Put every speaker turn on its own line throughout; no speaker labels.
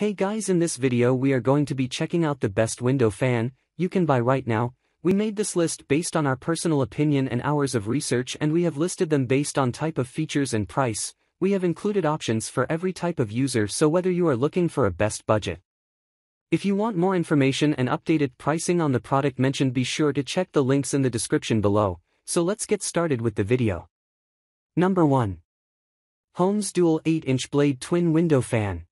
Hey guys in this video we are going to be checking out the best window fan you can buy right now. We made this list based on our personal opinion and hours of research and we have listed them based on type of features and price. We have included options for every type of user so whether you are looking for a best budget. If you want more information and updated pricing on the product mentioned be sure to check the links in the description below. So let's get started with the video. Number 1. Holmes Dual 8-inch Blade Twin Window Fan.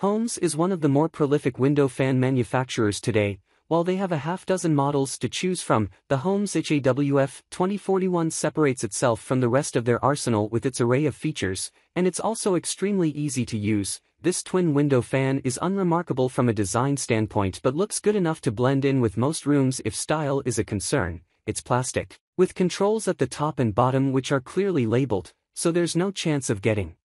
Holmes is one of the more prolific window fan manufacturers today, while they have a half dozen models to choose from, the Holmes HAWF 2041 separates itself from the rest of their arsenal with its array of features, and it's also extremely easy to use. This twin window fan is unremarkable from a design standpoint but looks good enough to blend in with most rooms if style is a concern. It's plastic, with controls at the top and bottom which are clearly labeled, so there's no chance of getting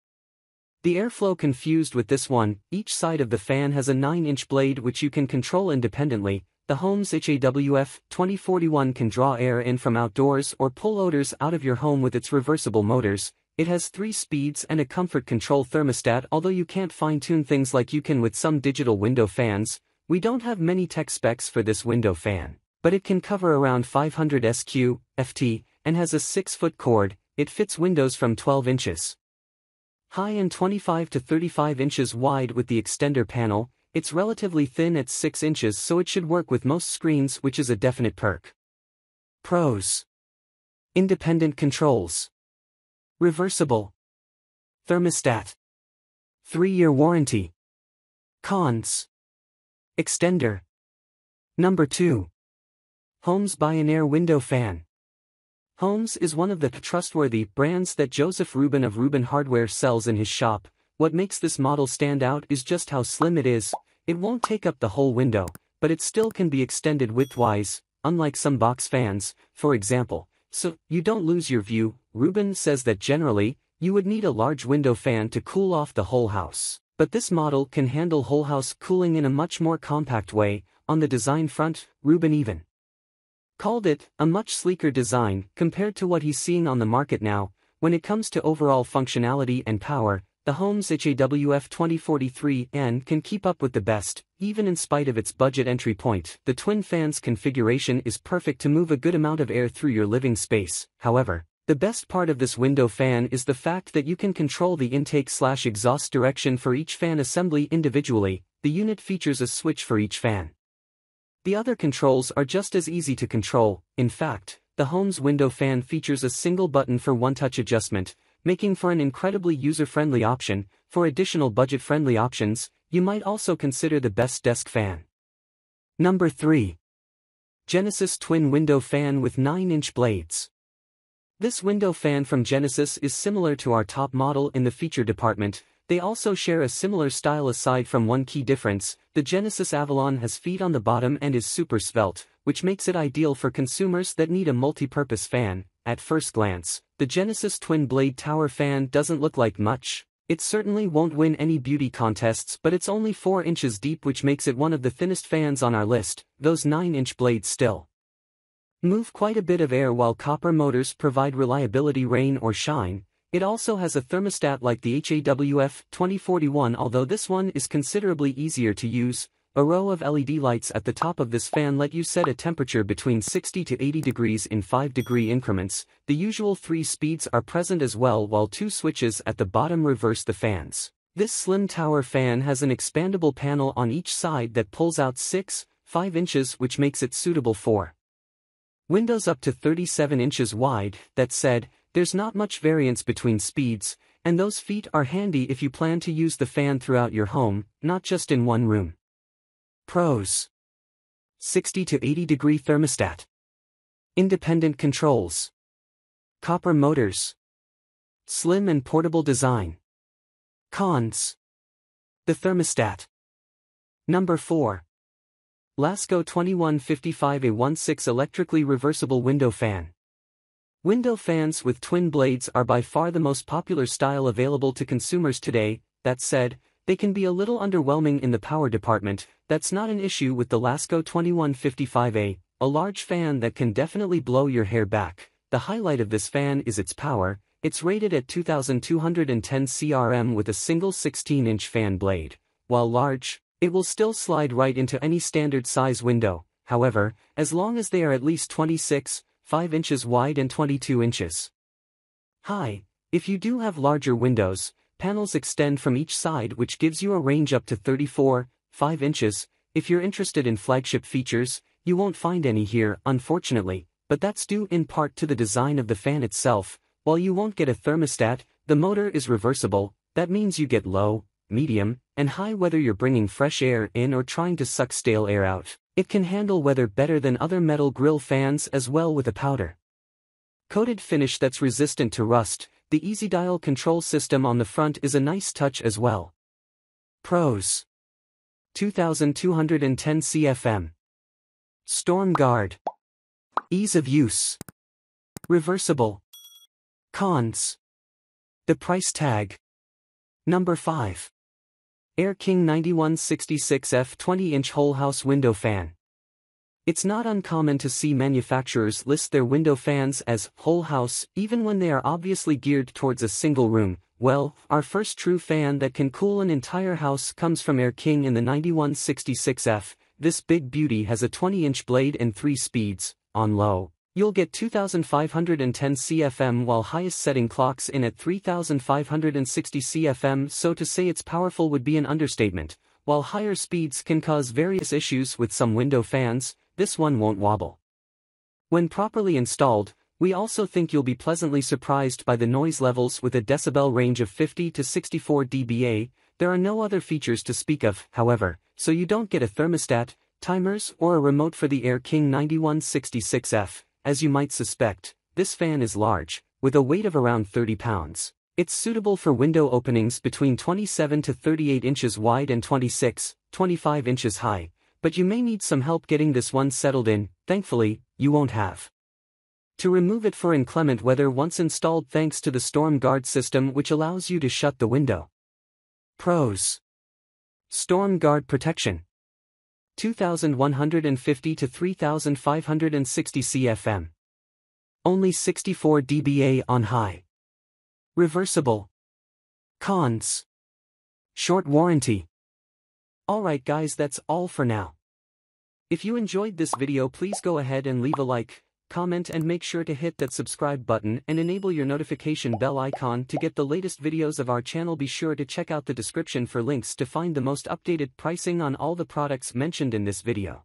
the airflow confused with this one, each side of the fan has a 9-inch blade which you can control independently, the Holmes HAWF 2041 can draw air in from outdoors or pull odors out of your home with its reversible motors, it has 3 speeds and a comfort control thermostat although you can't fine-tune things like you can with some digital window fans, we don't have many tech specs for this window fan, but it can cover around 500 SQ, FT, and has a 6-foot cord, it fits windows from 12 inches high and 25 to 35 inches wide with the extender panel, it's relatively thin at 6 inches so it should work with most screens which is a definite perk. Pros. Independent controls. Reversible. Thermostat. 3-year warranty. Cons. Extender. Number 2. Holmes Bionaire Window Fan. Holmes is one of the trustworthy brands that Joseph Rubin of Rubin Hardware sells in his shop. What makes this model stand out is just how slim it is. It won't take up the whole window, but it still can be extended widthwise, unlike some box fans, for example. So, you don't lose your view, Rubin says that generally, you would need a large window fan to cool off the whole house. But this model can handle whole house cooling in a much more compact way, on the design front, Rubin even called it a much sleeker design compared to what he's seeing on the market now. When it comes to overall functionality and power, the Holmes HAWF 2043N can keep up with the best, even in spite of its budget entry point. The twin fans configuration is perfect to move a good amount of air through your living space, however. The best part of this window fan is the fact that you can control the intake slash exhaust direction for each fan assembly individually, the unit features a switch for each fan. The other controls are just as easy to control, in fact, the Holmes window fan features a single button for one-touch adjustment, making for an incredibly user-friendly option. For additional budget-friendly options, you might also consider the best desk fan. Number 3. Genesis Twin Window Fan with 9-inch blades. This window fan from Genesis is similar to our top model in the feature department, they also share a similar style aside from one key difference, the Genesis Avalon has feet on the bottom and is super svelte, which makes it ideal for consumers that need a multi-purpose fan. At first glance, the Genesis Twin Blade Tower fan doesn't look like much. It certainly won't win any beauty contests but it's only 4 inches deep which makes it one of the thinnest fans on our list, those 9-inch blades still move quite a bit of air while copper motors provide reliability rain or shine, it also has a thermostat like the HAWF 2041 although this one is considerably easier to use, a row of LED lights at the top of this fan let you set a temperature between 60 to 80 degrees in 5 degree increments, the usual three speeds are present as well while two switches at the bottom reverse the fans. This slim tower fan has an expandable panel on each side that pulls out 6, 5 inches which makes it suitable for windows up to 37 inches wide, that said, there's not much variance between speeds, and those feet are handy if you plan to use the fan throughout your home, not just in one room. Pros 60 to 80 degree thermostat, independent controls, copper motors, slim and portable design. Cons The thermostat. Number 4. Lasko 2155A16 electrically reversible window fan. Window fans with twin blades are by far the most popular style available to consumers today, that said, they can be a little underwhelming in the power department, that's not an issue with the Lasko 2155A, a. Large fan that can definitely blow your hair back. The highlight of this fan is its power, it's rated at 2210 CRM with a single 16-inch fan blade, while large, it will still slide right into any standard size window, however, as long as they are at least 26, 5 inches wide and 22 inches high. If you do have larger windows, panels extend from each side which gives you a range up to 34, 5 inches. If you're interested in flagship features, you won't find any here, unfortunately, but that's due in part to the design of the fan itself. While you won't get a thermostat, the motor is reversible, that means you get low, medium, and high whether you're bringing fresh air in or trying to suck stale air out. It can handle weather better than other metal grill fans as well with a powder. Coated finish that's resistant to rust, the easy dial control system on the front is a nice touch as well. Pros. 2210 CFM Storm Guard. Ease of use. Reversible. Cons. The price tag. Number 5 Air King 9166F 20-inch whole house window fan. It's not uncommon to see manufacturers list their window fans as whole house even when they are obviously geared towards a single room. Well, our first true fan that can cool an entire house comes from Air King in the 9166F. This big beauty has a 20-inch blade and 3 speeds, on low. You'll get 2510 CFM while highest setting clocks in at 3560 CFM so to say it's powerful would be an understatement. While higher speeds can cause various issues with some window fans, this one won't wobble. When properly installed, we also think you'll be pleasantly surprised by the noise levels with a decibel range of 50 to 64 dBA, there are no other features to speak of, however, so you don't get a thermostat, timers or a remote for the Air King 9166F, as you might suspect, this fan is large, with a weight of around 30 pounds. It's suitable for window openings between 27 to 38 inches wide and 26, 25 inches high, but you may need some help getting this one settled in, thankfully, you won't have. To remove it for inclement weather once installed thanks to the Storm Guard system which allows you to shut the window. Pros Storm Guard Protection 2150 to 3560 CFM. Only 64 dBA on high. Reversible. Cons. Short warranty. Alright guys that's all for now. If you enjoyed this video please go ahead and leave a like, comment and make sure to hit that subscribe button and enable your notification bell icon to get the latest videos of our channel be sure to check out the description for links to find the most updated pricing on all the products mentioned in this video.